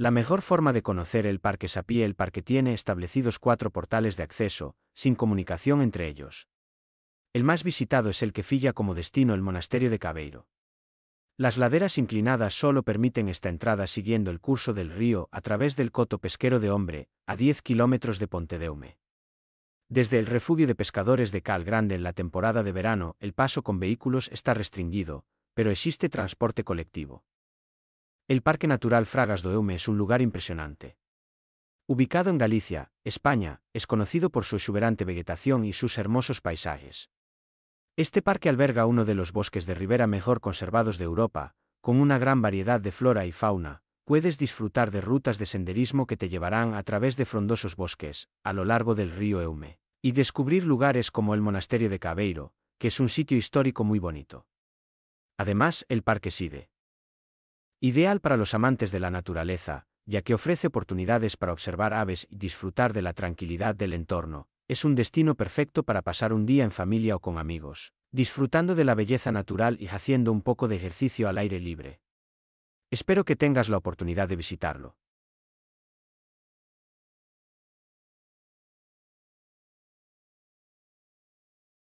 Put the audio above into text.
La mejor forma de conocer el parque es a pie. El parque tiene establecidos cuatro portales de acceso, sin comunicación entre ellos. El más visitado es el que filla como destino el monasterio de Cabeiro. Las laderas inclinadas solo permiten esta entrada siguiendo el curso del río a través del coto pesquero de Hombre, a 10 kilómetros de Pontedeume. Desde el refugio de pescadores de Cal Grande en la temporada de verano, el paso con vehículos está restringido, pero existe transporte colectivo. El Parque Natural Fragas do Eume es un lugar impresionante. Ubicado en Galicia, España, es conocido por su exuberante vegetación y sus hermosos paisajes. Este parque alberga uno de los bosques de ribera mejor conservados de Europa, con una gran variedad de flora y fauna. Puedes disfrutar de rutas de senderismo que te llevarán a través de frondosos bosques, a lo largo del río Eume, y descubrir lugares como el monasterio de Cabeiro, que es un sitio histórico muy bonito. Además, el Parque Side, Ideal para los amantes de la naturaleza, ya que ofrece oportunidades para observar aves y disfrutar de la tranquilidad del entorno, es un destino perfecto para pasar un día en familia o con amigos, disfrutando de la belleza natural y haciendo un poco de ejercicio al aire libre. Espero que tengas la oportunidad de visitarlo.